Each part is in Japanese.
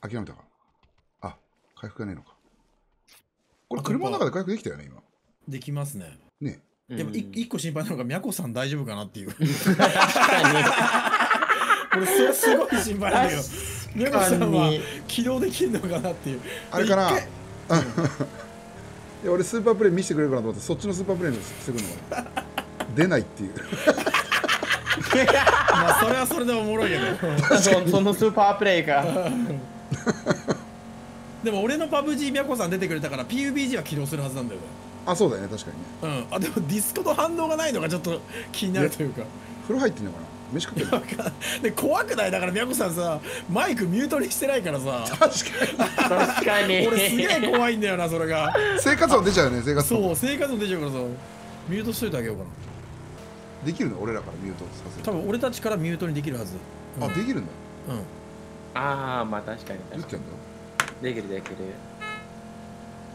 諦めたか。あ、回復がねえのか。これ車の中で回復できたよね、今。できますね。ねでも一個心配なのが、みやこさん大丈夫かなっていう。確か俺、それすごい心配なんだけど。みやこさんは起動できるのかなっていう。あれかな？いや俺スーパープレイ見せてくれるかなと思ってそっちのスーパープレイにしてくるのかな出ないっていう まあ、それはそれでおもろいけど。そのスーパープレイか。でも俺のパブ G みやこさん出てくれたから PUBG は起動するはずなんだよね。あそうだよね確かにねうん。あ、でもディスコと反応がないのがちょっと 気になるというか。風呂入ってんのかな？飯食ってるの？で、怖くない？だからみやこさんさ、マイクミュートにしてないからさ。確か確かに。俺すげえ怖いんだよな、それが。に生活音出ちゃうよね生活音そう、生活も出ちゃうからさ。ミュートしといてあげようかな。できるの？俺らからミュートさせる多分俺たちからミュートにできるはず。うんあできるんだうん。ああ、まあ確かに確かに。できるできる。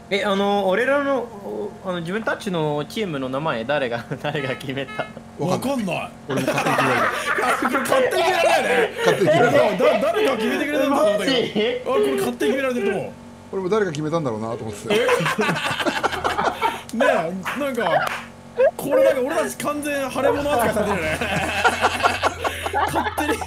え、あの、俺らの、おあの自分たちのチームの名前、誰が、誰が決めた？わかんない。俺も勝手に決められ勝手に決められないね。た勝手に決められただ誰か決めてくれたんだと思ったけ ど。マジあ、これ勝手に決められてると思う。俺も誰が決めたんだろうなと思っててねえなんかこれなんか俺たち完全腫れ物扱いされてるよね 勝手に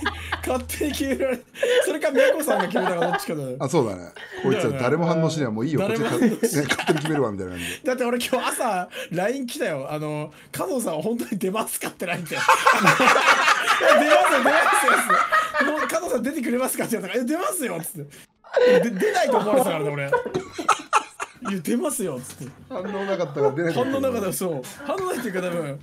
勝手に決められそれか宮子さんが決めたかどっちかだよ。あそうだね。こいつは誰も反応しない。もういいよこっち勝手に決めるわみたいな感じで。だって俺今日朝 LINE 来たよ。あの加藤さんは本当に出ますかって LINE 来出ますよ出ますよ。もう加藤さん出てくれますかって言ったから「え出ますよ」っつって。で出ないと思われてたからね俺。いや出ますよっつって。反応なかったから出ない反応なかったらそう。反応ないっていうか多分。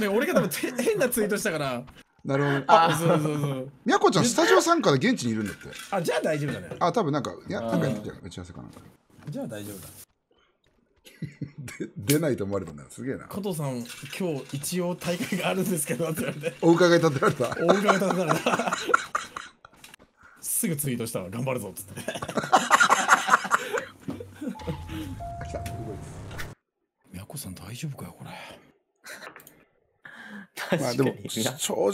ね俺が多分て変なツイートしたからなるほど。ねああそうそうそう。みやこちゃんスタジオ参加で現地にいるんだって。あじゃあ大丈夫だね。あ多分なんかいやなんかやってたよ打ち合わせかなんか。じゃあ大丈夫だ。で出ないと思われたんだ。よすげえな。加藤さん今日一応大会があるんですけどって言われて。お伺い立てられた？お伺い立てた。ら すぐツイートしたわ。頑張るぞっつって。あ 来た。すごいです。宮子さん大丈夫かよこれまあでも正直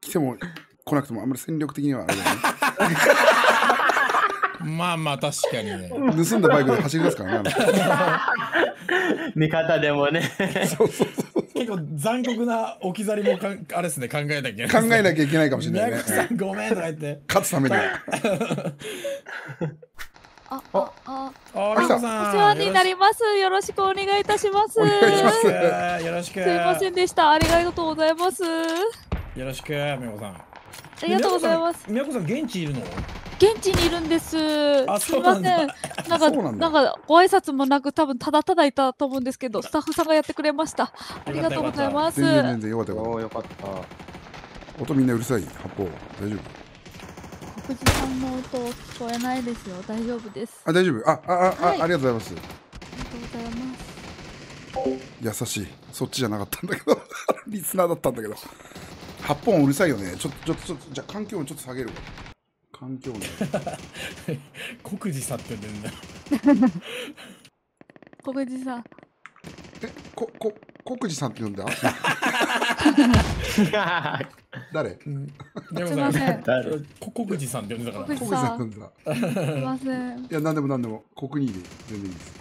来ても来なくてもあんまり戦力的にはあれだまあまあ確かにね。ね盗んだバイクで走り出すからねあ味方でもね。結構残酷な置き去りもかんあれですね考えなきゃいけない。の考えなきゃいけないかもしれない宮ね子さんごめんとか言って。勝つために。は あ、あ、あ、あ来た宮子さんお世話になります。よろしくお願いいたします。お願いしますよろしくよろしくすいませんでした。ありがとうございます。あよろしく宮子さんりがとうございます。宮子さん現地いるの？現地にいるんです。あすいません。なんか、なんか、ご挨拶もなく、多分ただただいたと思うんですけど、スタッフさんがやってくれました。ありがとうございます。全然全然よかったよかっおお、よかった。た音みんなうるさい発砲大丈夫黒人さんの音聞こえないですよ。大丈夫です。あ大丈夫。あああ、はい。あありがとうございます。ありがとうございます。優しい。そっちじゃなかったんだけど。リスナーだったんだけど。発砲音うるさいよね。ちょっとちょっとちょっとじゃあ環境音ちょっと下げるわ。環境音。国事さって言うんだよ黒人さん。えここ国治さんって呼んだ？誰？宮すいません。国事さんって呼んでたから。国国治さん。すいません。いや何でも何でも国二で全然いいです。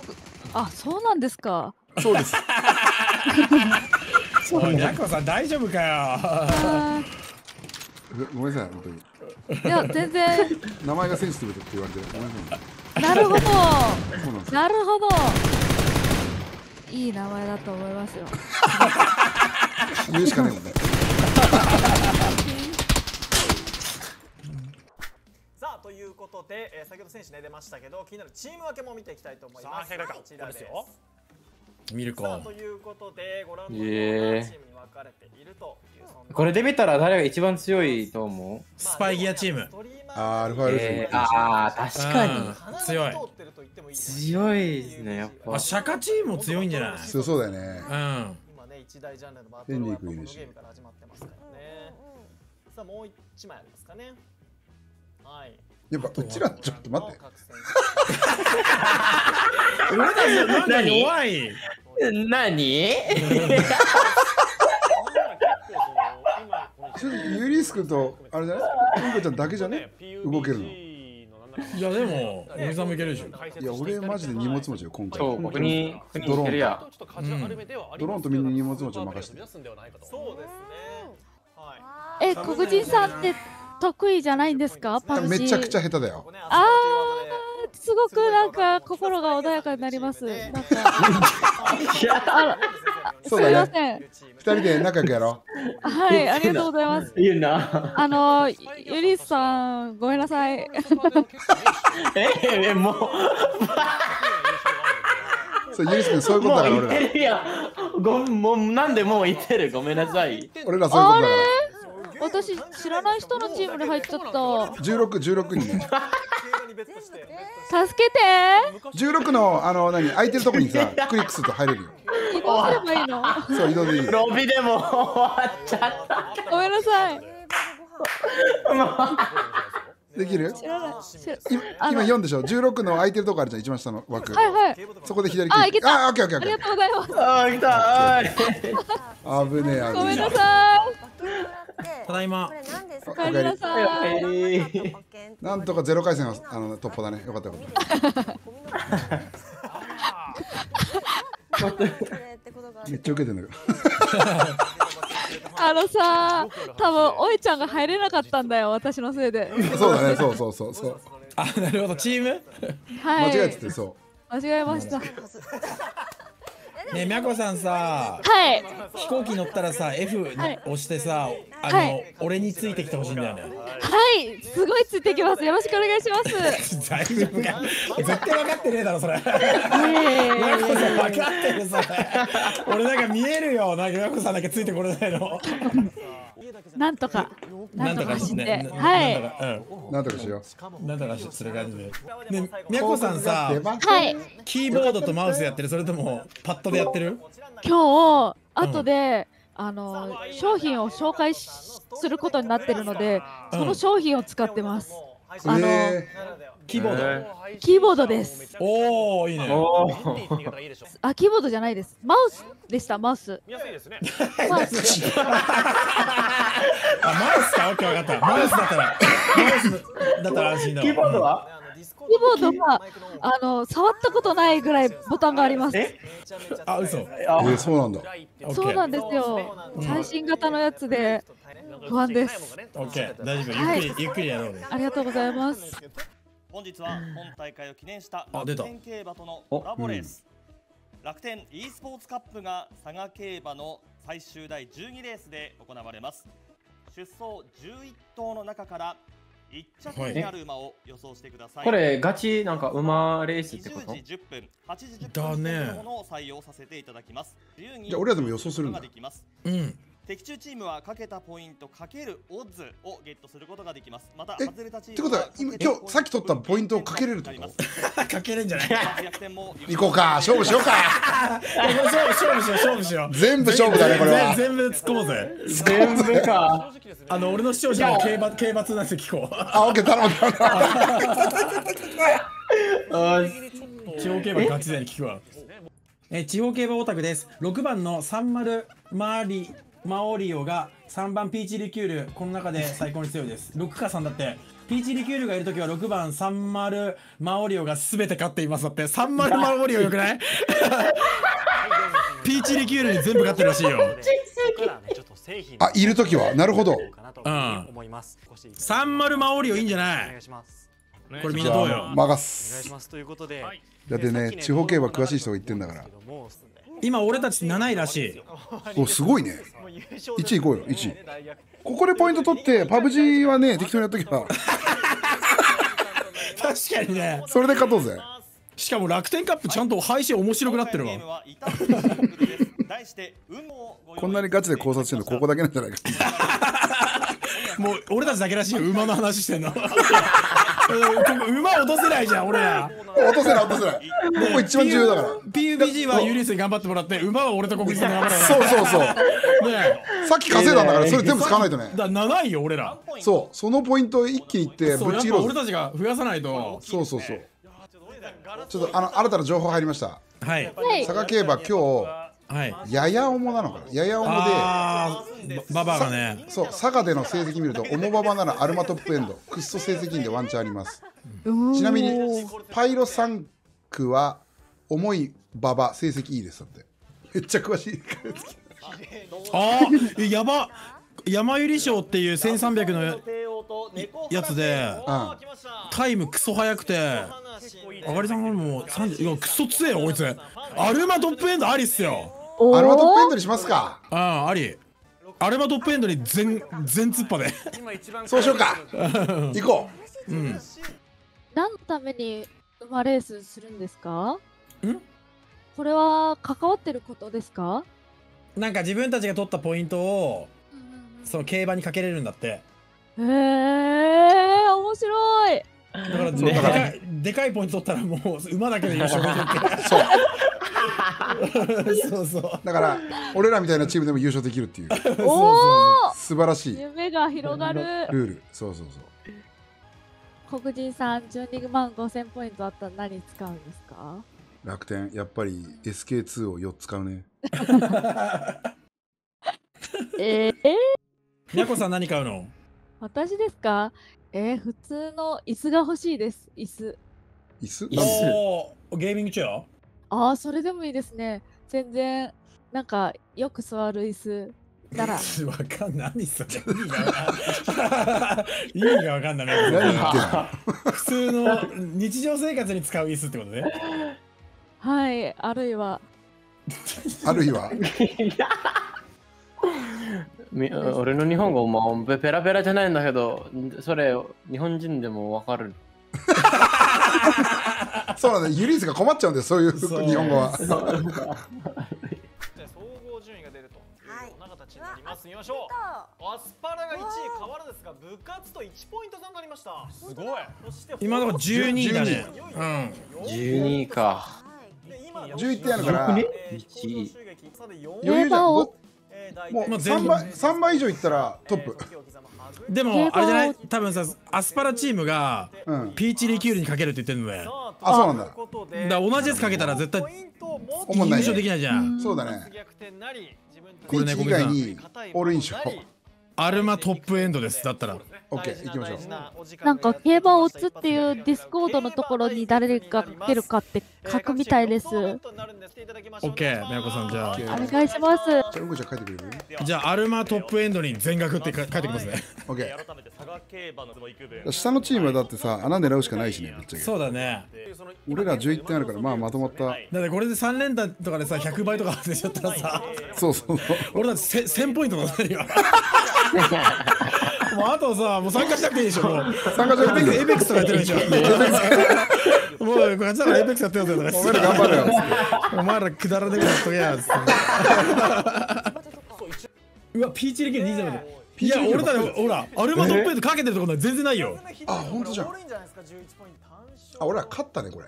あ、そうなんですか。そうです。おい、ヤコさん大丈夫かよ。あごごめんなさい本当に。ーいや、全然。名前がセンシティブだって言われてごめんなさい。なるほど。そうなんですよ。なるほど。いい名前だと思いますよ。言うしかないもんね さあということで、えー先ほど選手ね出ましたけど気になるチーム分けも見ていきたいと思います。さあこちらです。見るかさあと。いうことでご覧のようえーなチームに分かれているというそんなこれで見たら誰が一番強いと思う？スパイギアチーム。あーアルファウルフえー、ああ、確かに。うん強い。強いですね、やっぱあ、。シャカチームも強いんじゃない？強そうだよねうん。一大ジャンルのバトルはやっぱこのゲームから始まってますからね。さあもう一枚ありますかね。はい。やっぱうちらちょっと待って。俺たちなんか何？弱い。何？ちょっとユリスクとあれじゃないうんこちゃんだけじゃね動けるのいやでもおじさんもいけるでしょ。いや俺マジで荷物持ちよ今回。そう、僕に、僕にいけるや。ドローンと。みんな荷物持ちを任せてそうですね。はい。え、黒人さんって得意じゃないんですか？パブ G めちゃくちゃ下手だよ。あーすごくなんか心が穏やかになります。なんか そうすいまだねせん。二人で仲良くやろはい、ありがとうございます。言うな。あのゆりさんごめんなさい。え、え、もう。う そうユース君そういうことだからもう言っ俺らてるやん。ごもうなんでもう言ってる。ごめんなさい。俺らそういうことだから私知らない人のチームに入っちゃった。16、16人ね。助けて 16の、あの、何、空いてるとこにさ、クリックすると入れるよ。移動すればいいの？そう、移動でいいよ。ロビでも終わっちゃった。ごめんなさい。できる？知らない。知ら今あの今4でしょ ?16 の空いてるとこあるじゃん、一番下の枠。はいはい。そこで左クリック。あいけたあ、オッケーオッケーオッケありがとうございます。あー、来た。あーー。危ねえ、危ねごめんなさただいまこれ何ですい。か帰りなさい。なんとかゼロ回戦はあの突破だね。よかったよかった。めっちゃ受けてんだけど。あのさ、多分おいちゃんが入れなかったんだよ、私のせいで。そうだね、そうそうそうそう。あなるほどチームはい。間違えてて、そ間違えました。ねえみやこさんさはい。飛行機乗ったらさ F はい押してさあの、はい俺についてきてほしいんだよねはい。すごいついてきます。よろしくお願いします。大丈夫か？絶対分かってねえだろそれいやいやいやいやいや分かってるそれ俺なんか見えるよなんかみやこさんだけついてこれないの。なんとかう。なんとかしよう。うんなんとかする感じでねみやこさんさはい。キーボードとマウスやってる？それともパッドでやってる？今日、後で、あの、商品を紹介しすることになってるので、うんその商品を使ってます。あのえキーボード、えキーボードです。おおいいねあ、キーボードじゃないです。マウスでした、マウス。マウス。あマウスか？オッケー分かった。マウスだったら。マウスだったら安心だわ。キーボードは？キーボードは、あの、触ったことないぐらいボタンがあります。え？あ嘘。ー、えー、そうなんだ。そうなんですよ。最新型のやつで不安です。オッケー。大丈夫。ゆっくり、ゆっくりやろうね。ありがとうございます。本日は本大会を記念したあ出た。楽天競馬とのコラボレース、楽天 e スポーツカップが佐賀競馬の最終第12レースで行われます。出走11頭の中から1着になる馬を予想してください、これガチなんか馬レースってこ20と時10分8時10だ分ね。のものを採用させていただきます。俺らでも予想するんだ。ができます。うん的中チームはかけたポイントかけるオッズをゲットすることができます。またえ外れたチーってことは今今日さっき取ったポイントをかけれるってこと？かけるんじゃない？逆転も行こうか、勝負しようか。勝負勝負しよう勝負しよう。全部勝負だね、これは。全部突っ込もうぜ。全部か。あの俺の視聴者も競馬競馬通なんて聞こう。あ、オッケー、頼む、頼む。あ地方競馬ガチ勢に聞くわ。え地方競馬オタクです。6番の30マーリマオリオが3番ピーチリキュールこの中で最高に強いです。6か3だって。ピーチリキュールがいるときは6番30マオリオが全て勝っていますだって。30マオリオよくない？ピーチリキュールに全部勝ってるらしいよ。あ、いるときは、なるほど。うん30マオリオいいんじゃない？これみんなどうよあ、任す。ます。ということで、だってね、地方競馬詳しい人が言ってんだから。今俺たち7位らしい。お、すごいね。1位行こうよ、1位。ここでポイント取って、パブ G はね、適当にやっとけば、確かにね。それで勝とうぜ。しかも楽天カップちゃんと配信面白くなってるわ。こんなにガチで考察してるの、ここだけなんじゃないか。もう俺たちだけらしいよ。馬の話してんの馬落とせないじゃん俺ら落とせない、落とせない。ここ一番重要だから。PUBG はユリスに頑張ってもらって馬は俺と国立に頑張らないそうそうそう。ねさっき稼いだんだから、それ全部使わないとね。だ7位よ俺らそう、そのポイントを一気にいって、ぶっちぎろうぜ。俺たちが増やさないとそうそうそう。ちょっと、あの、新たな情報入りました。はいはい。佐賀競馬、今日、はい。やや重なのかな。やや重で。ババアがね。そう佐賀での成績見ると重馬場ならアルマトップエンドクッソ成績いいんでワンチャンあります。ちなみにパイロ3区は重い馬場成績いいですだって。めっちゃ詳しいあーやば山百合賞っていう1300のやつでうんタイムクソ速くてあがりさんがもう30いやクソ強えよこいつ。アルマトップエンドありっすよ。おアルマトップエンードにしますか。あああり。アルマトップエンドに全全突破で。そうしようか。行こう。ん。何のために馬レースするんですか？ん？これは関わってることですか？なんか自分たちが取ったポイントをその競馬にかけれるんだってへえ面白い。だからね。でかいでかいポイント取ったらもう馬だけで優勝できるって。そう。そうう。だから俺らみたいなチームでも優勝できるっていう。おお素晴らしい。ル夢が広がる。ール。そうそうそう。黒人さん12万5000ポイントあったら何使うんですか？楽天。やっぱり SK2 を4つ買うね。えー、にゃこさん何買うの？私ですか？えー、普通の椅子が欲しいです。椅子。椅子？椅子ゲーミングチェア？ああそれでもいいですね。全然なんかよく座る椅子。なら。わかんない何それ。意味がわかんない。意味がわかんない。普通の日常生活に使う椅子ってことね。はいあるいは。あるいは？み 俺の日本語もペラペラじゃないんだけど、それ日本人でもわかる。そうなんだユリースが困っちゃうんだよそういう日本語は。じゃあ総合順位が出るとはいいう形になります。見ましょう。アスパラが1位変わるですが部活と1ポイント差になりました。すごい。そして今のところ12位だね。うん。12か。はい。で今11点あるから。ねえー一位攻撃。差で4余裕じゃん。競馬をごえー大体もうまあ全3部倍三倍以上いったらトップ。でもあれじゃない？多分さアスパラチームがうん。ピーチリキュールにかけるって言ってるのねあそうなんだ。だ同じやつかけたら絶対優勝できないじゃん。そうだね。逆転なり自分たちこれね以外にオールイン賞アルマトップエンドですだったら。OK 行きましょう。なんか競馬を打つっていうディスコードのところに誰がかけるかって書くみたいです。オッケーみゃこさんじゃあ。お願いします。じゃあゃん書いてくれるじゃあアルマトップエンドに全額ってか書いてきますね馬の幾分下のチームはだってさ穴狙うしかないしねぶっちゃけ。そうだね。俺ら11点あるからまあまとまった。だってこれで3連単とかでさ100倍とか当てちゃったらさ。そうそうそう。俺だってせ1000ポイントだったよ もうあとさもう参加しなくていいでしょもう。参加じゃなくていいエイペックスとかやってるでしょ。もうこっちだからエイペックスやってるんだよお前ら頑張れよ。お前らくだらねえことやっとけやうわピーチリキュール20でいや俺だよほらアルマトップエンドかけてるところ全然ないよ。あ本当じゃんあ俺ら勝ったねこれ。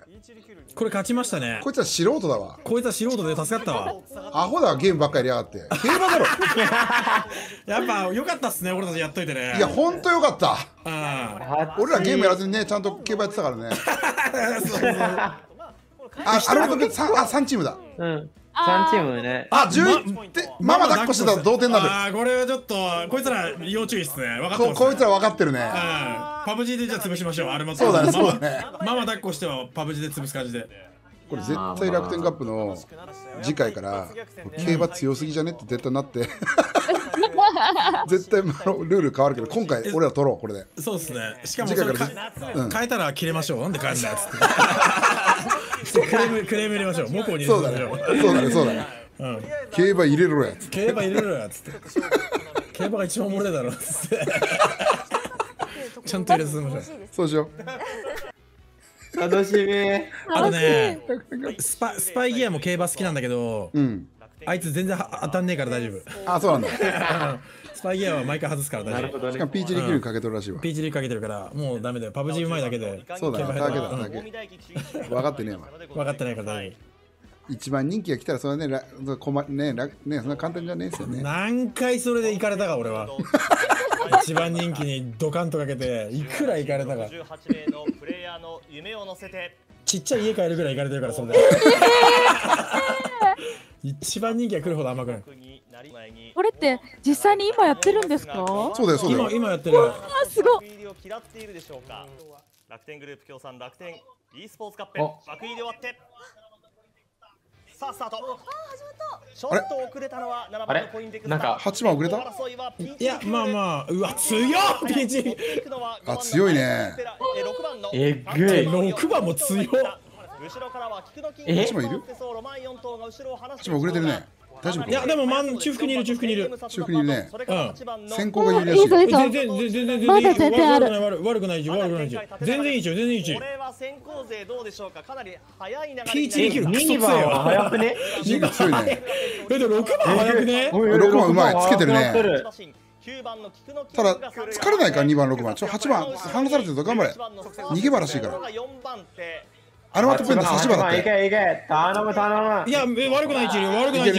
これ勝ちましたね。こいつは素人だわ。こいつは素人で助かったわ。アホだわゲームばっかりやがって。競馬だろ。やっぱ良かったっすね俺たちやっといてね。いやほんとよかった。あ俺らゲームやらずにねちゃんと競馬やってたからね。あ そうそう。ああれも三あ三チームだ。うん。3チームね。あ11点ママ抱っこしてたら同点になるああこれはちょっとこいつら要注意っすね。分かってますここいつら分かってるね。うん。パブ G でじゃあ潰しましょう。アルマそうだねそうだね。ママ抱っこしてはパブ G で潰す感じで。これ絶対楽天カップの次回から競馬強すぎじゃねって絶対なって 絶対あのルール変わるけど今回俺ら取ろうこれで。そうっすね。しかも変えたら切れましょう。なんで変えんだよっつって。クレームクレーム入れましょう。モコに入そうだね。れましょう。そうだねそうだね。うん。競馬入れろやつ競馬入れろよっつって。競馬が一番おもろいだろっつって。ちゃんと入れさせましょう。そうしよ楽しみ。あとねスパスパイギアも競馬好きなんだけどううんあいつ全然は当たんねえから大丈夫。あそうなんだ。スパイギアは毎回外すから大丈夫。なるほどね。しかも。ピーチリキルかけとるらしいわ。ピーチリーかけてるからもうダメだよ。パブ G うまいだけで。そうだね。だけだ。け分かってねえわ。分かってないから大丈一番人気が来たらそれはねら困ねらねそんな簡単じゃねえですよ夫ね。何回それで行かれたか俺は。一番人気にドカンとかけていくら行かれたか。58名のプレイヤーの夢を乗せて。ちっちゃい家帰るぐらい行かれてるからそれで 一番人気が来るほど甘くない。これって実際に今やってるんですか？そうだよそうだよ。今今やってる。あすごっているでしょうか。楽天グループ協賛楽天 e スポーツカップお枠入り終わって。さあスタート。ちょあれっと遅れたのは7あれ？番のコインテクスタなんか？8番遅れた？争いやまあまあ。うわ強っピンチ。あ強いね。6番のえぐい。6番も強っ後ろからは菊の金え？八番いる？ロマン4頭が後ろを離して八番遅れてるね。大丈夫いやでも真ん中腹にいる中腹にいる。中腹にいる。ね。うん。先行が有利らしいよいいぞいいぞ全然全然全然まだ全然ある。悪悪くない悪くない悪くない悪くない。全然いい位置よ全然いい位置これは先行勢どうでしょうか？かなり早い流れピーチできるミニバンは早くね？チーム強いね。えで6番早くね？六番うまい。つけてるね。9番の菊のただ疲れないか？ら2番6番。ちょ8番離されてると頑張れ。逃げ場らしいから。4番手アルマトペンで8番だっいてけいけ。頼む頼む。いやえ悪くない位置いる悪くない位置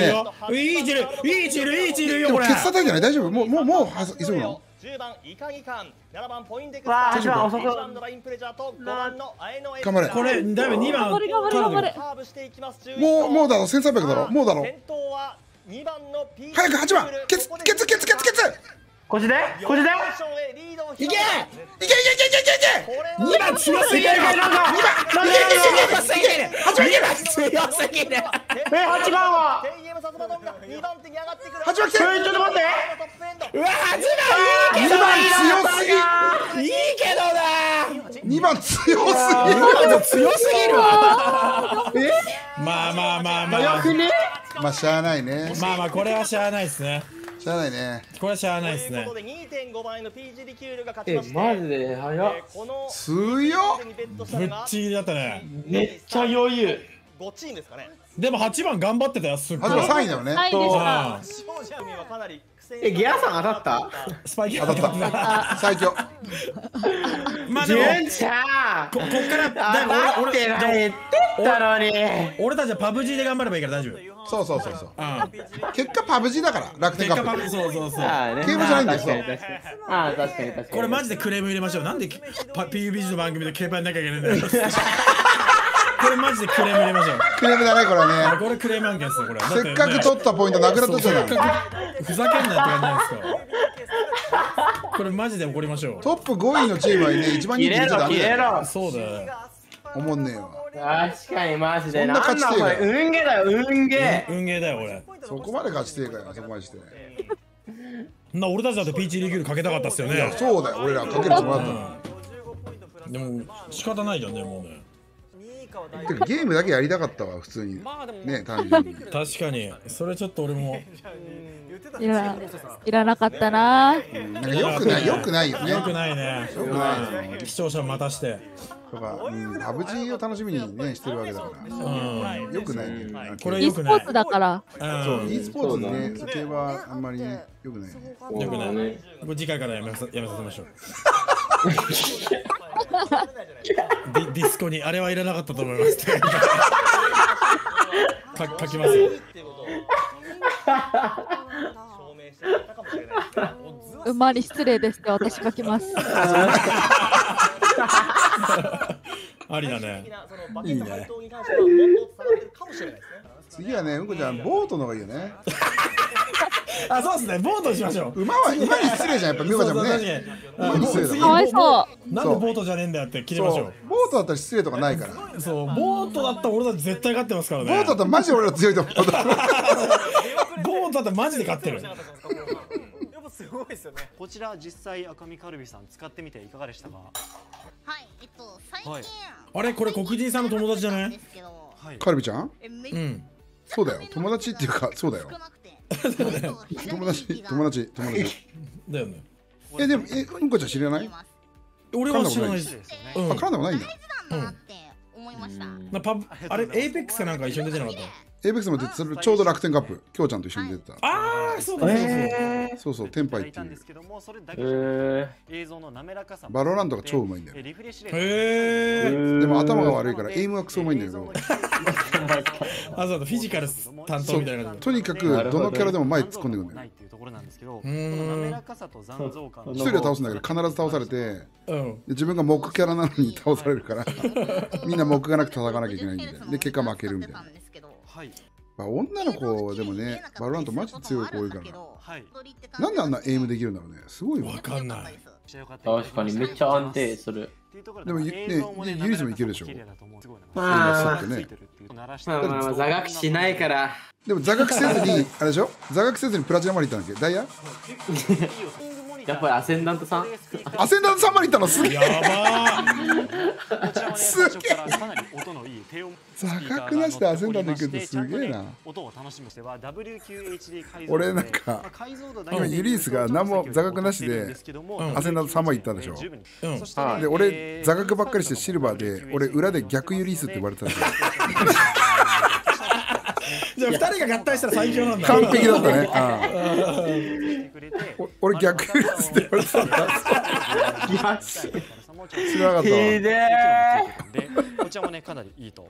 いいい位置いるいい位置いるいい位置いるでよこれもケツ叩いてない大丈夫もうもうもうは急ぐの10番イカギカン7番ポインテクスタ8番遅く1番のラインプレジャーと5番のアエノエ頑張れこれだいぶ2番頑張れ頑張れ頑張れカーブしていきますもうもうだろ1300だろもうだろ先頭は2番のピーチ早く8番ケツケツケツケツケツこっちで？こっちでいけ！いけいけいけいけいけ！いけ2番強すぎるなんかなんか強すぎる2番強すぎるえ8番は2番手に上がってくる8番来てえちょっと待ってうわ2番強すぎいいけどな2番強すぎる2番強すぎるわまあまあまあまあ早くねまあしゃあないねまあまあこれはしゃあないですねしゃあないね。これはしゃあないですね。ということで2.5倍の PG リキュールが勝ちえましてマジで早っ。えーこの強っ。ぶっちぎりだったね。めっちゃ余裕。5チームですかね。でも8番頑張ってたよすっごい。8番3位だよね。はいでした。庄司組はかなり苦戦えギアさん当たった？スパイキー。当たった。最強。まあでもここっからだ俺俺俺たちはパブ G で頑張ればいいから大丈夫そうそうそうそう。うん。結果パブ G だから楽天カップ。結果パブそうそうそう。ああね。ゲームじゃないんだよ確かに確かに。ああ確かに確かに。これマジでクレーム入れましょう。なんでパ PUBG の番組で競馬になきゃいけないんだよ。これマジでクレーム入れましょう。クレームだねこれはねこれクレーム案件ですよこれ。せっかく取ったポイントなくなっとっちゃなかくふざけんなって感じなんですかこれマジで怒りましょう。トップ5位のチームはね一番人気切れろ入れちゃダメだよそうだよ思んねえわ。確かにマジで。そんななんだこ勝ちてえ運ゲーだよ運ゲー。運ゲーだよ俺。そこまで勝ちてえかよそこまでして。な俺たちだってピーチリキュールかけたかったっすよね。そうだよ。俺らかけるつもりだったの。でも仕方ないじゃんねもうね。ゲームだけやりたかったわ普通に。ね単純に。確かに。それちょっと俺もいらいらなかったな。なんかよくないよくないよね。よくないね。よくない。うん。視聴者待たして。とか、うん、パブ G を楽しみにねしてるわけだから。うん。よくないね。これ e よくない。スポーツだから。そううん。e スポーツにねそ系はあんまりねよくない。ねよくない。ね次回からやめさやめさせましょう。ディディスコにあれはいらなかったと思います。か 書きますよ証明したかもしれないですね。馬に失礼ですって私書きます。ありだね。いですね。次はねうんこちゃんボートの方がいいよね あそうですね。ボートにしましょう。馬は馬に失礼じゃん。やっぱ美穂ちゃんもそうそう。ね確かわいそなんでボートじゃねえんだよって切りましょそう。ボートだったら失礼とかないから。うそうボートだったら俺たち絶対勝ってますからね。ボートだったらマジで俺ら強いと思う。ボートだったらマジで勝ってる。やっぱすごいですよね。こちら実際赤身カルビさん使ってみていかがでしたか？はい、えっと、最近、はい。あれこれ黒人さんの友達じゃない？ですけど、カルビちゃん？うんそうだよ。友達っていうかそうだよ。ゃ少なくて、友達友達。友達だよね。えでもえうんこちゃん知らない？俺は知らないです。うん。あ絡んでもないんだ。なんだなって思いました。なパブあれエイペックスかなんか一緒に出てなかった？エイベックスも出てちょうど楽天カップきょうちゃんと一緒に出てた。ああそうだそうだそうだえそうそうテンパイっていう。ですけどもそれだー。けじゃなくえて映像の滑らかさも。バロランドが超うまいんだよえリフレッシュで。も頭が悪いからエイムはクソうまいんだけどあそうだフィジカル担当みたいな。とにかくどのキャラでも前突っ込んでくるんだよないっていうところなん。ですけど滑らかさと残像感一人で倒すんだけど必ず倒されて自分が木キャラなのに倒されるからみんな木がなく叩かなきゃいけないんでで結果負けるみたいな。はいぱ女の子でもねバロラントマジ強い子多いからな。はい。なんであんなエイムできるんだろうね。すごいわわかんない。確かにめっちゃ安定する。でもゆねユリスもいけるでしょ。まあ。座学しないから。でも座学せずにあれでしょ？座学せずにプラチナまで行ったんだっけ？ダイヤ？やっぱりアセンダントさん？アセンダントさんまで行ったの？すげえ。やばすげえ。座学なしでアセンダント行くってすげえな。音を楽しむしては WQHD 改造で俺なんか今ユリースが何も座学なしでアセンダント3枚行ったんでしょ。ーうん。で俺座学ばっかりしてシルバーで俺裏で逆ユリースって呼ばれてたんですよ じゃあ二人が合体したら最強なんだ。完璧だったね。俺逆ユリースって言われてたん。だ知らなかったわ。ひでこちらもねかなりいいと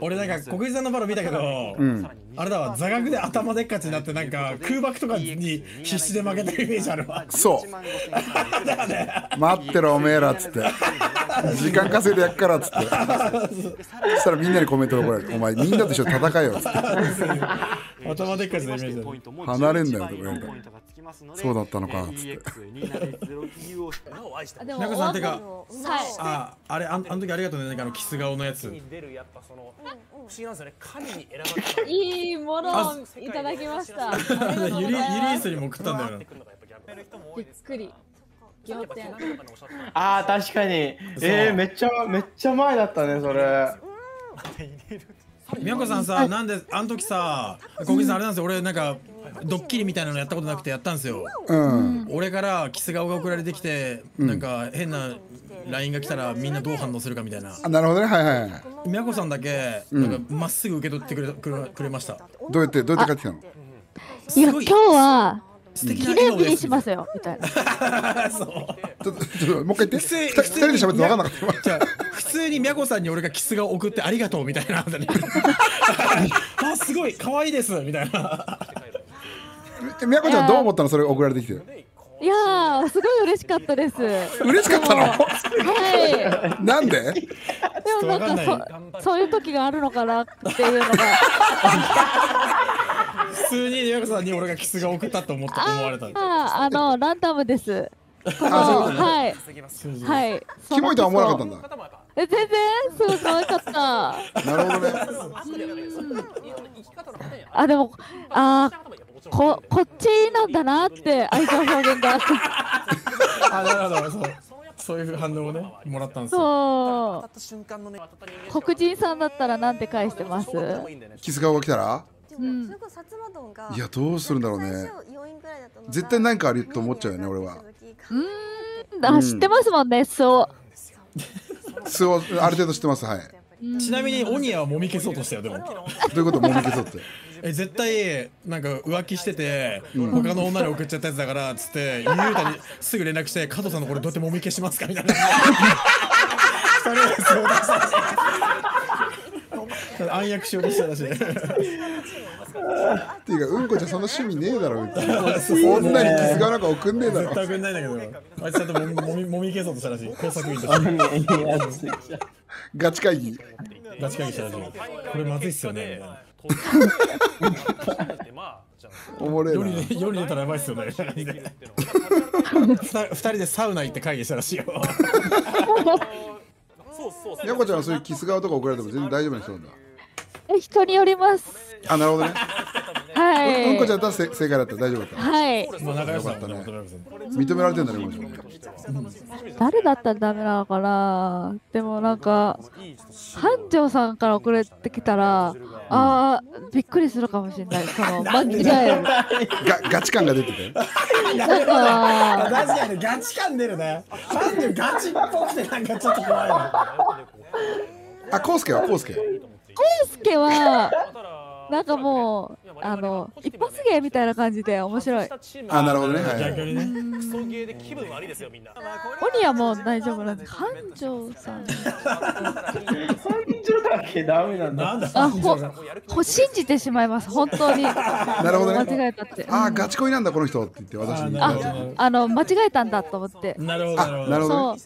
俺なんか国技さんのバロ見たけど、うん。あれだわ座学で頭でっかちになってなんか空爆とかに必死で負けたイメージあるわ。そう。待ってろおめえらっつって。時間稼いでやっからっつって。そしたらみんなにコメントで怒られるお前みんなと一緒に戦えよっつって。頭でっかちのイメージある離れんなよとか言われたそうだったのか。っつってあでも中さんてかはい。ああれあんあの時ありがとうね。なんかあのキス顔のやつ。出るやっぱその不思議なんですよね。神に選ばれたいいものをいただきました。ユリユリースにも送ったんだよな。びっくり。仰天ああ確かに。えー、めっちゃめっちゃ前だったねそれ。宮子さんさなんであの時さ国技さんあれなんですよ。俺なんかドッキリみたいなのやったことなくてやったんですよ。うん。俺からキス顔が送られてきて、なんか変な LINE が来たらみんなどう反応するかみたいな。あなるほどね。はいはいはい。宮子さんだけなんかまっすぐ受け取ってくれくれくれました。どうやってどうやって帰ってきたの？すごいいや今日は素敵な記念日に笑顔ですしますよみたいな。そう。ちょっとちょっともう一回言って。普通二人二人で喋って分かんなかった。じゃあ普通に宮子さんに俺がキス顔送ってありがとうみたいな あすごい可愛いですみたいな。えみやこちゃんどう思ったの？それ送られてきて。いやーすごい嬉しかったです。嬉しかったの？はなんで？いでもなんかそそういう時があるのかなっていうのが。普通に宮子さんに俺がキス顔送ったと思った思われたんああのランダムです。はい。はい。キモいとは思わなかったんだ。え全然？すごい可愛かった。なるほどね。あでもあーここっちなんだなって愛情表現が あなるほどそうそういう反応をねもらったんですよ。そた瞬間のねう黒人さんだったらなんて返してます？キス顔が来たら？うん。いやどうするんだろうね。最初4位ぐらいだったのが絶対何かあると思っちゃうよね俺は。うーん。あ知ってますもんねそうそうある程度知ってますはい。ちなみにオニアはもみ消そうとしたよでも。どういうこと？もみ消そうってえ絶対なんか浮気してて、他の女に送っちゃったやつだからっつってゆうたにすぐ連絡して加藤さんのこれどうやってもみ消しますか？みたいな。二人で相談した。らしい暗躍しようとしたらしい。っていうかうんこちゃんそんな趣味ねえだろうち女にキス顔なんか送んねえだろ。絶対送んないんだけど。あいつちゃんともみもみもみ消そうとしたらしい。工作員として。ガチ会議。ガチ会議したらしい。これまずいっすよねおもれえな夜出たらやばいっすよね二人でサウナ行って会議したらしいよみやこちゃんはそういうキス顔とか送られても全然大丈夫な人なんだえ人によりますあなるほどねはい。うんこちゃんだったら正正解だった。ら大丈夫だった。はい。まあ仲良かったね。認められてんだねうんこちゃん誰だったらダメなのかな。でもなんか繁盛さんから送られてきたらあーびっくりするかもしれない。その間違える。ガガチ感が出てて。なんか確かにガチ感出るね。なんでガチっぽくてなんかちょっと怖いなあコウスケはコウスケ。スケはなんかもうあの一発芸みたいな感じで面白い。あなるほどね。はい。はい逆にね。クソゲーで気分悪いですよみんな。オニはもう大丈夫なんです。繁盛さん けダメなんだ。なんだ？あほほ信じてしまいます本当に。なるほどね。間違えたって。ああガチ恋なんだこの人って言って私に言ああの間違えたんだと思って。なるほどなるほど。う。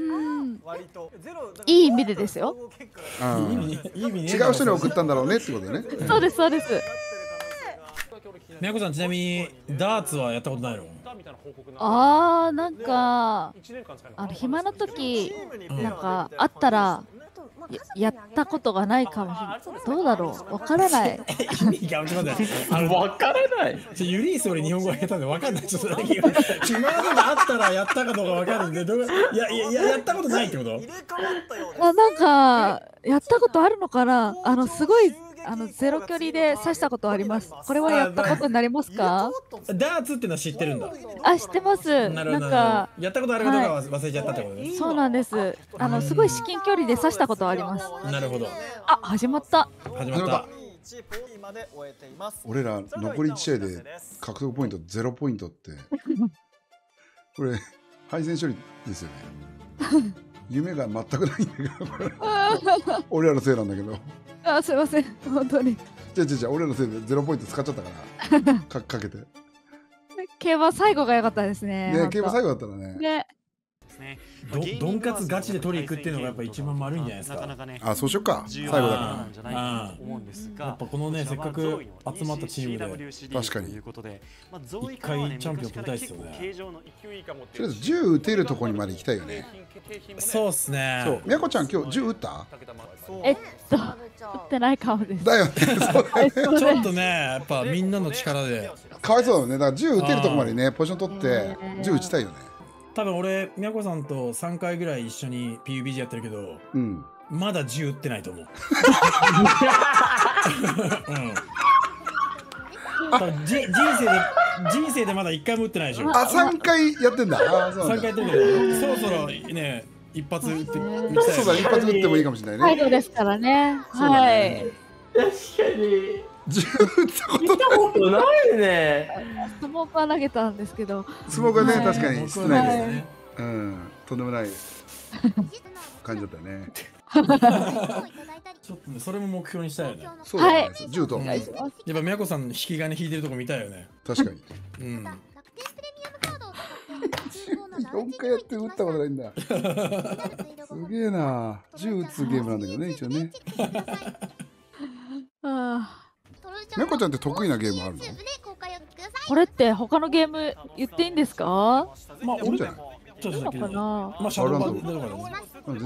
うん。いい意味でですよ。うん。いい意味にいい意味に違う人に送ったんだろうねってことね。そうですそうです。みやこさんちなみにダーツはやったことないの？あーなんかあの暇な時なんかあったらややったことがないかもしれないどうだろう？わからない。意味がちょっと待ってあのわからない。ユリース俺日本語下手でわかんないちょっとだけ暇なことあったらやったかどうかわかるんでどういやいやいややったことないってことあなんかやったことあるのかなあのすごいあのゼロ距離で刺したことありますこれはやったことになりますかダーツってのは知ってるんだあ知ってますなんかどやったことあるかどうかはは忘れちゃったってことねそうなんですあのすごい至近距離で刺したことありますなるほどあ始まった始まった1ポイントまで終えています俺ら残り1試合で獲得ポイント0ポイントってこれ敗戦処理ですよね夢が全くないんだけど俺らのせいなんだけどあすいません。本当に。じゃあじゃあじゃあ俺らのせいで0ポイント使っちゃったから。かかけて。競馬最後が良かったですねね競馬最後後だったらね。ねどドンカツガチで取り行くっていうのがやっぱ一番丸いんじゃないですか。なかなかねあそうしよっか。最後だから。なんじゃないかと思うんですがやっぱこのねせっかく集まったチームで。確かに。ということでまあゾ一回チャンピオン取りたいですよね。とりあえず銃撃てるとこにまで行きたいよね。そうっすね。そう。みやこちゃん今日銃撃った？えっと打ってないかもです。だよね。そう。だよねちょっとねやっぱみんなの力で。かわいそうだよね。だから銃撃てるとこまでねポジション取って銃撃ちたいよね多分俺みやこさんと3回ぐらい一緒に PUBG やってるけどうん。まだ銃撃ってないと思う。うん。じ人生で人生でまだ1回も撃ってないでしょ。あ三回やってんだ。あそうなん3だ回やってるけどそろそろね一発撃って撃ちたいそうだ一発撃ってもいいかもしれないね。最後ですからね。はい。ね確かに。銃撃ったこと見たことないね。スモークは投げたんですけど。スモークはねはい。確かに。僕室内ではねうん。とんでもない。感じだったよね。ちょっとねそれも目標にしたいよね。そうだね。はい銃とうんやっぱみやこさんの引き金引いてるとこ見たいよね。確かにうん。4回やって撃ったことないんだ。すげえな。銃撃つゲームなんだけどね一応ね。あみやこちゃんって得意なゲームあるの？ーこれって他のゲーム言っていいんですか？まあ俺じゃない？ちょっとかな？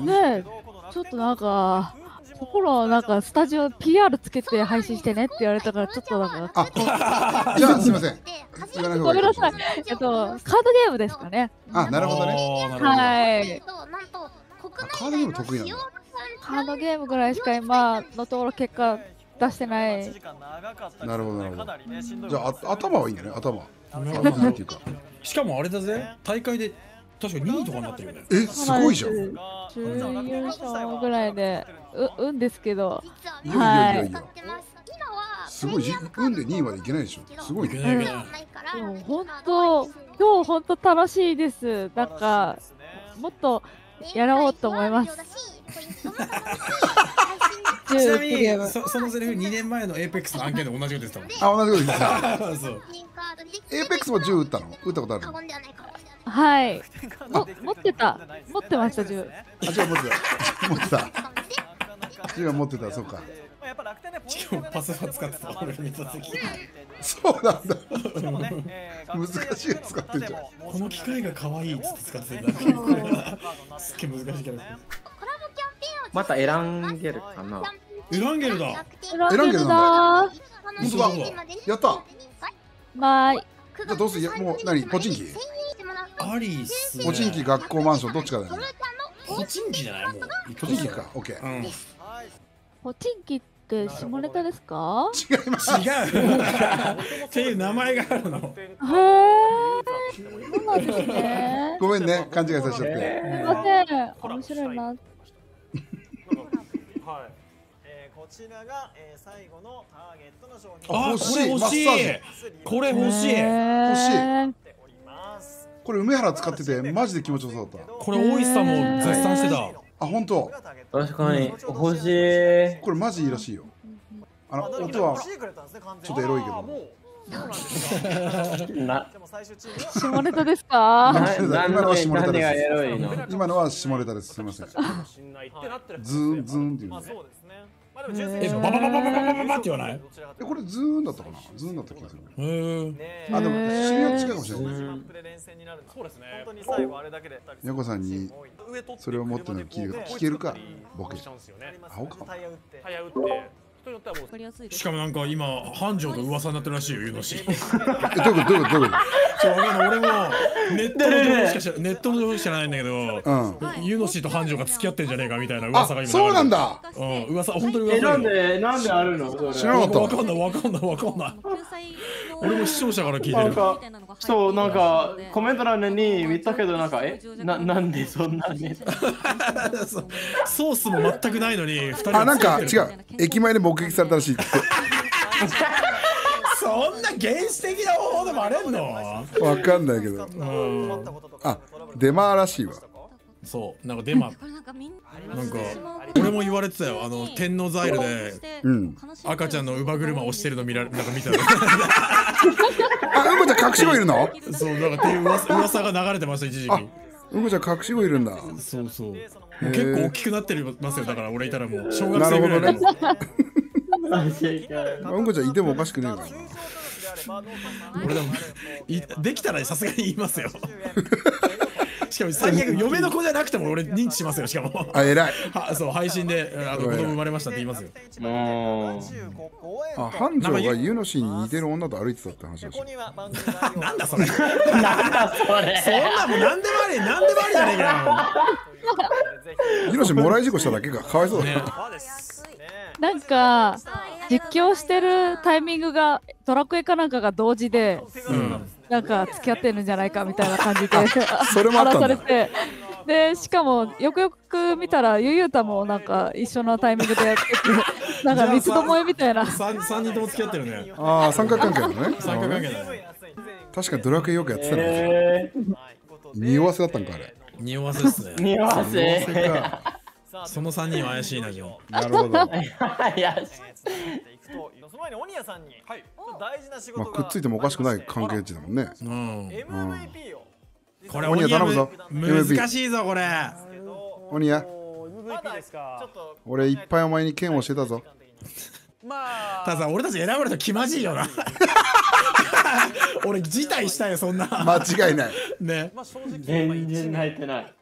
ね。えちょっとなんか心なんかスタジオ PR つけて配信してねって言われたからちょっとなんかあじゃあすいません。ごめんなさい。えっとカードゲームですかね。あなるほどね。あーなるほどはいあカードゲーム得意なんだカードゲームぐらいしか今のところ結果出してない。なるほどなるほど。じゃああ頭はいいんだね頭。頭っていうか。しかもあれだぜ。大会で確か2位とかになってるよね。えすごいじゃん。い準優勝ぐらいでううんですけど。やいやいやいや。すごいじ運で2位までいけないでしょ。すごいいけねないいけない。でも本当今日本当楽しいです。なんかもっとやろうと思います ちなみにそそのセリフ2年前の APEX の案件で同じこと言ってたもん。あ同じこと言ってた。そう。エーペックスも銃撃ったの？撃ったことあるの？あはい。も持ってた。持ってました銃。違う持ってた。持ってた。銃は持ってた。そうか。やっぱ楽天でポインしかもパスは使ってた俺見た時。そうなんだ。難しいやつ使ってんじゃん。この機械が可愛いっつって使ってた。すっげえ難しいキャラクターまた選んげるかな。エランゲルだ。エランゲルエランゲルだ。本当だ。やった。まあじゃあどうする？いやもう何？ポチンキ？アリーっすねポチンキ学校マンションどっちかだよね？ポチンキじゃない。もうポチンキか。オッケー。うん。違ポチンキって下ネタですか？違います。う。っていう名前があるの。へえそうなんですね。ごめんね。勘違いさせちゃって。すいません。面白いなはい、えーこちらが、えー最後のターゲットの商品。あこ欲しい。れ欲しい。マッサーこれ欲しい。欲しい。これ梅原使っててマジで気持ちよさだっこれ大石さんも絶賛してた。あ本当？確かに。欲しい。これマジいいらしいよ。あの音はちょっとエロいけどなでも最終チームは下ネタですか？な 今のは下ネタです。今のは下ネタです。すみません。ズーンズーンっていうまあねえバババババババババって言わないえこれズーンだったかなズーンだった気がするあでも知り合い近いかもしれないそうですね本当に最後あれだけでヤコさんにそれを持ってるの聞いて聞けるかボケ青かタイヤ打って人によってはもう。しかもなんか今繁盛と噂になってるらしいよユノシえ どういうこと？どういうこと？どういうこそうわかんない。俺もネットの情報しか知らネットの情報しかないんだけどとうん。ユノシと繁盛が付き合ってんじゃねえかみたいなあ噂が今そうなんだ。だうん。噂本当に噂えなんよでなんであるの？知らなかったわかんないわかんないわかんない俺も視聴者から聞いてるなんかそうなんかコメント欄に見たけどなんかえななんでそんなね そうソースも全くないのに二人あなんか違う。駅前で目撃されたらしい。っ てそんな原始的な方法でバレんの？わかんないけど。うん。あデマーらしいわ。そうなんかデマ なんか俺も言われてたよ。あの天王ザイルでうん。赤ちゃんの乳母車を押してるの見られ なんか見たの。あうんこちゃん隠し子いるの？そうなんかっていう噂噂が流れてました一時期。あうんこちゃん隠し子いるんだ。そうそう。結構大きくなってますよだから俺いたらもう小学生ぐらいなるほどね。うんこちゃんいてもおかしくねえからな。俺でもいできたらさすがに言いますよ しかも最悪嫁の子じゃなくても俺認知しますよしかも。あ偉い。はそう配信であの子供生まれましたって言いますよ。もうあ繁盛がユノシーに似てる女と歩いてたって話だし なんだそれ。なんだそれ。そんなもん何でもあり何でもありじゃねえかユノシーもらい事故しただけか。かわいそうだ。よ、なね、なんか実況してるタイミングがドラクエかなんかが同時で。うんなんか付き合ってるんじゃないかみたいな感じで。それもあったんだ。荒らされて。でしかもよくよく見たらゆゆうたもなんか一緒のタイミングでやっててなんか三つどもえみたいな。三三人とも付き合ってるね。ああ三角関係だね。三角関係だね。確かにドラクエよくやってたね。え匂わせだったんかあれ。匂わせですね。ー、匂わせ匂わせかその三人は怪しいなじゃあ。なるほど。いや その前に鬼谷さんにはい大事な仕まあ事がくっついてもおかしくない関係値だもんね。うん、MVP をこれ鬼谷頼むぞ。難しいぞこれ。鬼やおーま MVP だちょですかっと俺いっぱいお前に剣を教えたぞ。まあたださ俺たち選ばれたら気まじいよな。俺辞退したよそんな。間違いない。ね。全然泣いてない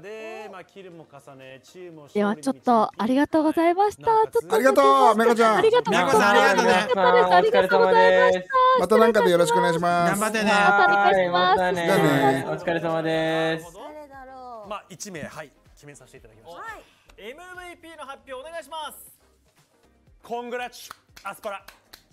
でまあキルも重ねチームをではちょっとありがとうございました。ちょっとありがとうメコちゃん。ありがとうございました。みやこさんありがとうね。ありがとうございました。またなんかでよろしくお願いします。頑張ってね。はいまたねじゃあね。お疲れ様です。誰だろうまあ一名はい決めさせていただきました。はい。MVP の発表お願いします。コングラチュアスパラ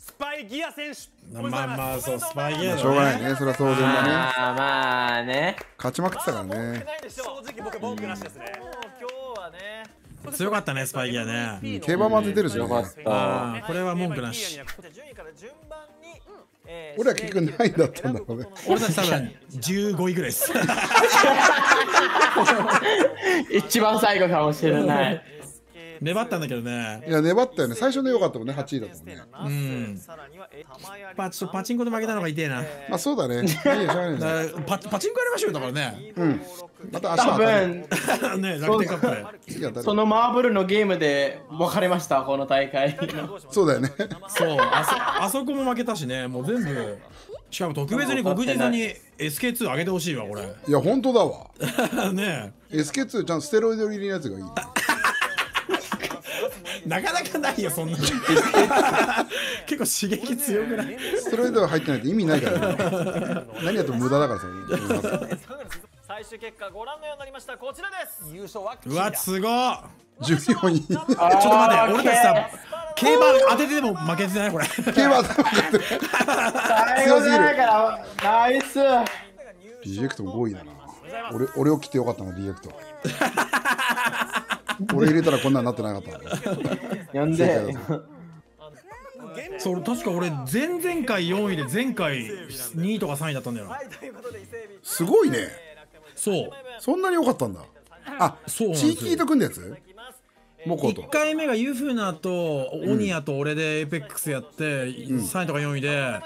スパイギア選手。まあまあそうスパイゲーしょうがないねそれは当然だね。あーまあね。勝ちまくってたからね。ないでしょ正直僕文句なしですね。もう今日はね強かったねスパイギアね。うん。競馬も当ててるしね。よかったこれは文句なし。順位から順番に、えー俺は結局何位だったんだろうね。俺たち多分15位ぐらいです。一番最後かもしれない粘ったんだけどね。いや粘ったよね。最初でよかったもんね。8位だったもんね。うん。パチパチンコで負けたのが痛えなまあそうだね。いいよしょうがないパパチンコやりましょうよだからね。うん。また明日多分 ね楽天カップそのマーブルのゲームで分かれましたこの大会。そうだよね。そうあそあそこも負けたしね。もう全部しかも特別に国人さんに SK2 上げてほしいわこれ。いや本当だわ。ね SK2 ちゃんとステロイド入りのやつがいい。えなかなかないよそんな 結構刺激強くない？ステロイドが入ってないと意味ないからね。何やっても無駄だからさ。最終結果ご覧のようになりました。こちらです。優勝はうわすごっ14位ちょっと待って俺たちさ競馬当ててでも負けてないこれ。競馬当てる最後じゃないから。ナイスリジェクトも5位だな。俺俺を切ってよかったなェクト 俺入れたらこんなんなってなかった。呼んで？そう確か俺前々回4位で前回2位とか3位だったんだよな。はいということで伊勢海老すごいね。そう。そんなに良かったんだ。あそうなんですよ。地域と組んだやつ？モコと1回目がユフナとオニアと俺でエイペックスやって、3位とか4位で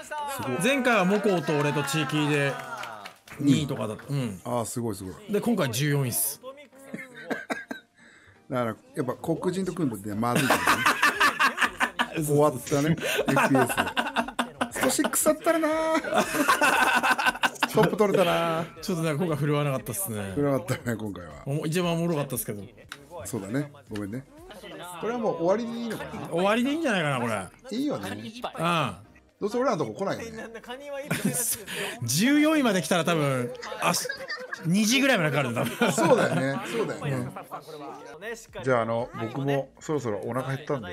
前回はモコと俺と地域で2位とかだった、うん。ああすごいすごい。で今回14位っすだからやっぱ黒人と組むってまずいからね。終わったね。FPS で少し腐ったらな。トップ取れたな。ちょっとなんか今回振るわなかったっすね。振らなかったね今回は。おも一番おもろかったっすけど。そうだね。ごめんね。これはもう終わりでいいのかな？終わりでいいんじゃないかなこれ。いいよね。うんどうせ俺らのとこ来ないよねカニは一分ですよ14位まで来たら多分あし2時ぐらいまでかかるんだ多分そうだよねそうだよねねしっかりじゃああの僕もそろそろお腹減ったんで、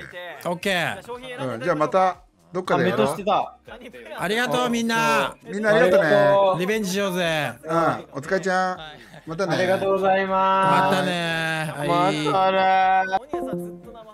オッケーうん、じゃあまたどっかでやろうた。ありがとうみんなみんなありがとうねリベンジしようぜうんお疲れちゃんまたねありがとうございます。またねまはいたね。